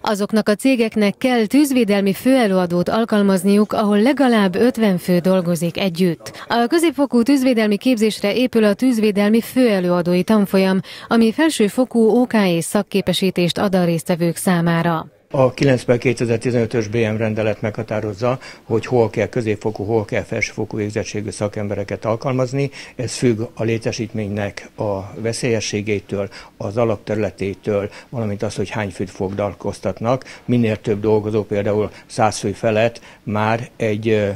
Azoknak a cégeknek kell tűzvédelmi főelőadót alkalmazniuk, ahol legalább 50 fő dolgozik együtt. A középfokú tűzvédelmi képzésre épül a tűzvédelmi főelőadói tanfolyam, ami felsőfokú OK szakképesítést ad a résztvevők számára. A 9 2015-ös BM rendelet meghatározza, hogy hol kell középfokú, hol kell felsőfokú végzettségű szakembereket alkalmazni. Ez függ a létesítménynek a veszélyességétől, az alapterületétől, valamint az, hogy hány főt foglalkoztatnak. Minél több dolgozó, például 100 fő felett már egy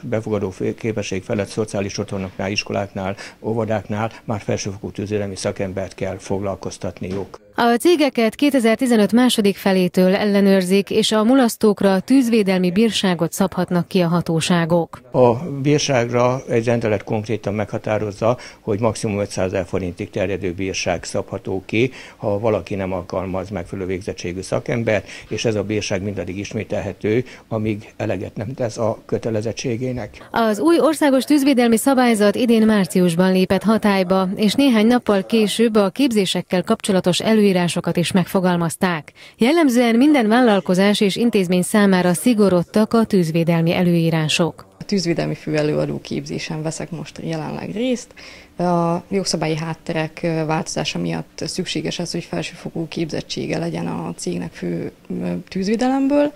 befogadó képesség felett szociális otthonoknál, iskoláknál, óvodáknál már felsőfokú tűzélemi szakembert kell foglalkoztatniuk. A cégeket 2015 második felétől ellenőrzik, és a mulasztókra tűzvédelmi bírságot szabhatnak ki a hatóságok. A bírságra egy rendelet konkrétan meghatározza, hogy maximum 500 ezer forintig terjedő bírság szabható ki, ha valaki nem alkalmaz megfelelő végzettségű szakembert, és ez a bírság mindaddig ismételhető, amíg eleget nem tesz a kötelezettségének. Az új országos tűzvédelmi szabályzat idén márciusban lépett hatályba, és néhány nappal később a képzésekkel kapcsolatos elő előírásokat is megfogalmazták. Jellemzően minden vállalkozás és intézmény számára szigorodtak a tűzvédelmi előírások. A tűzvédelmi főelőadó képzésen veszek most jelenleg részt. A jogszabályi hátterek változása miatt szükséges az, hogy felsőfokú képzettsége legyen a cégnek fő tűzvédelemből.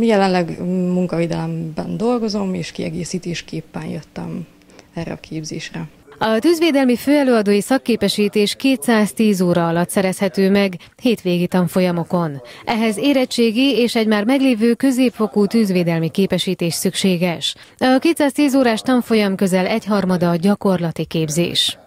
Jelenleg munkavédelemben dolgozom, és kiegészítésképpen jöttem erre a képzésre. A tűzvédelmi főelőadói szakképesítés 210 óra alatt szerezhető meg hétvégi tanfolyamokon. Ehhez érettségi és egy már meglévő középfokú tűzvédelmi képesítés szükséges. A 210 órás tanfolyam közel egyharmada gyakorlati képzés.